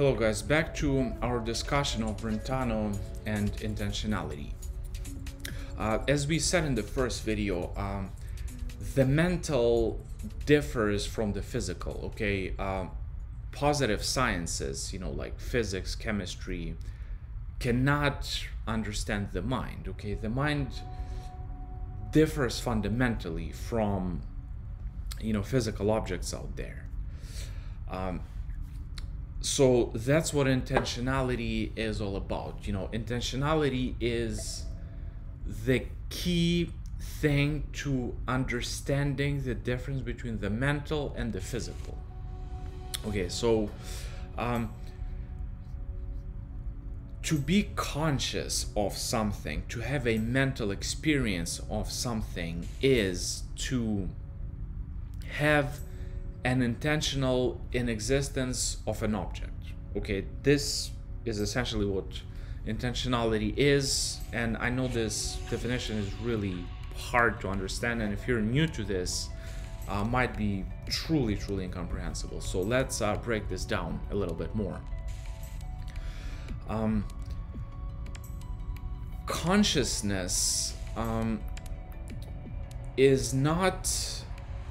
Hello guys, back to our discussion of Brentano and intentionality. Uh, as we said in the first video, um, the mental differs from the physical, okay? Uh, positive sciences, you know, like physics, chemistry, cannot understand the mind, okay? The mind differs fundamentally from, you know, physical objects out there. Um, so that's what intentionality is all about. You know, intentionality is the key thing to understanding the difference between the mental and the physical. Okay, so um, to be conscious of something, to have a mental experience of something, is to have an intentional in existence of an object. Okay, this is essentially what intentionality is, and I know this definition is really hard to understand, and if you're new to this, uh, might be truly, truly incomprehensible. So let's uh, break this down a little bit more. Um, consciousness um, is not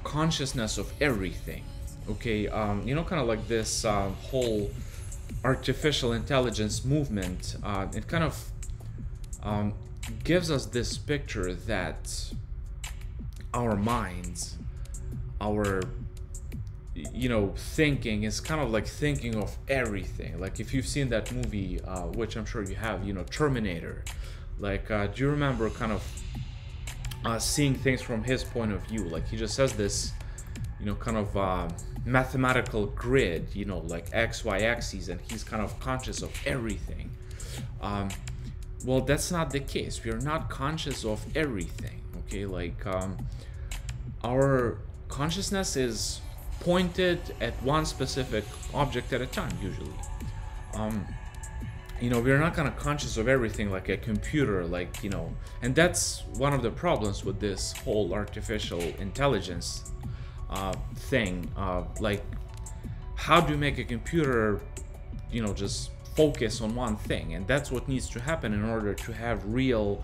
consciousness of everything. Okay, um, you know, kind of like this uh, whole artificial intelligence movement. Uh, it kind of um, gives us this picture that our minds, our you know thinking is kind of like thinking of everything like if you've seen that movie uh, which i'm sure you have you know terminator like uh, do you remember kind of uh, seeing things from his point of view. Like he just says this you know kind of uh, mathematical grid you know like x y axes and he's kind of conscious of everything. Um, well that's not the case. We are not conscious of everything okay? Like um, our consciousness is pointed at one specific object at a time usually. Um, you know we're not kind of conscious of everything like a computer like you know and that's one of the problems with this whole artificial intelligence uh, thing uh, like how do you make a computer you know just focus on one thing and that's what needs to happen in order to have real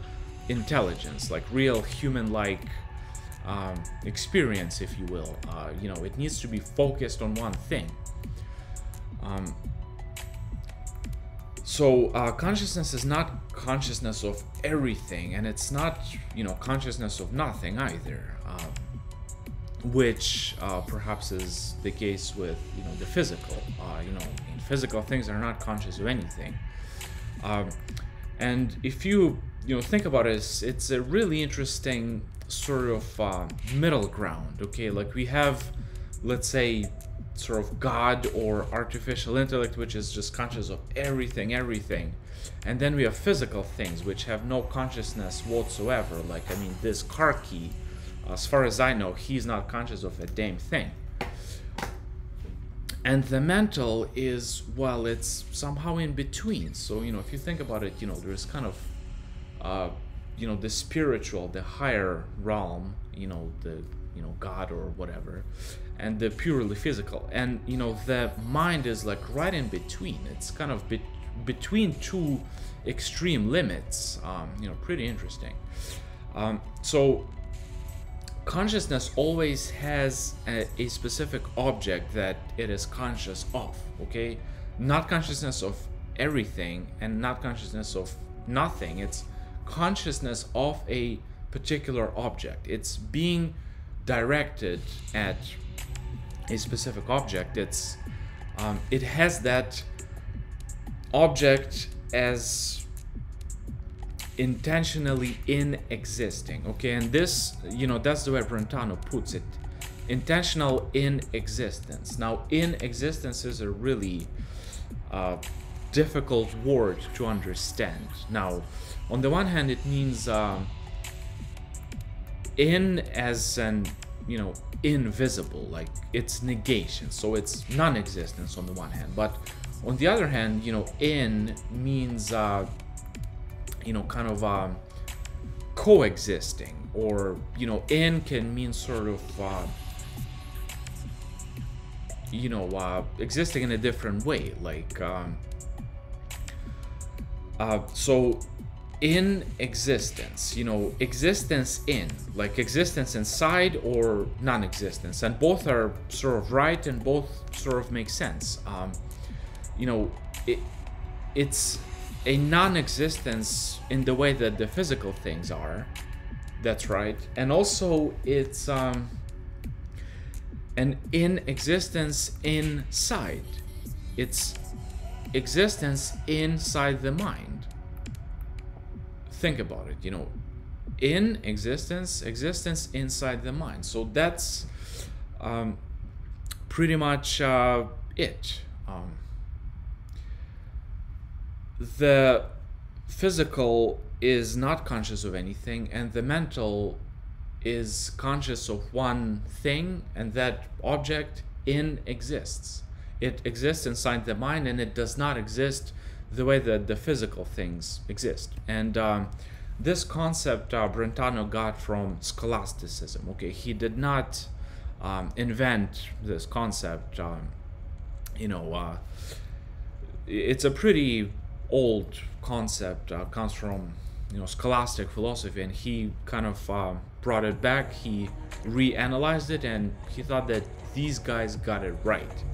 intelligence like real human like um, experience, if you will. Uh, you know, it needs to be focused on one thing. Um, so uh, consciousness is not consciousness of everything, and it's not, you know, consciousness of nothing either. Um, which uh, perhaps is the case with, you know, the physical. Uh, you know, physical things are not conscious of anything. Um, and if you, you know, think about it, it's, it's a really interesting sort of uh, middle ground okay like we have let's say sort of god or artificial intellect which is just conscious of everything everything. And then we have physical things which have no consciousness whatsoever. Like i mean this car key as far as i know he's not conscious of a damn thing. And the mental is well it's somehow in between. So you know if you think about it you know there's kind of uh, you know the spiritual the higher realm you know the you know god or whatever and the purely physical. And you know the mind is like right in between. It's kind of be- between two extreme limits um, you know pretty interesting. Um, so consciousness always has a, a specific object that it is conscious of okay? Not consciousness of everything and not consciousness of nothing. It's consciousness of a particular object. It's being directed at a specific object. It's um, it has that object as intentionally in existing. Okay, and this you know that's the way Brentano puts it. Intentional in existence. Now, in existence is a really uh, difficult word to understand. Now, on the one hand, it means um, in as an you know invisible, like it's negation, so it's non-existence on the one hand. But on the other hand, you know, in means uh, you know kind of um, coexisting, or you know, in can mean sort of. Uh, you know, uh, existing in a different way. Like, um, uh, so in existence, you know, existence in, like existence inside or non existence. And both are sort of right and both sort of make sense. Um, you know, it, it's a non existence in the way that the physical things are. That's right. And also, it's um, an in existence inside. It's existence inside the mind. Think about it, you know, in existence, existence inside the mind. So that's um, pretty much uh, it. Um, the physical is not conscious of anything, and the mental is conscious of one thing, and that object in exists. It exists inside the mind, and it does not exist the way that the physical things exist. And um, this concept uh, Brentano got from scholasticism. Okay, he did not um, invent this concept. Um, you know, uh, it's a pretty old concept. Uh, comes from you know scholastic philosophy, and he kind of uh, brought it back. He reanalyzed it, and he thought that these guys got it right.